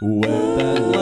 with that love.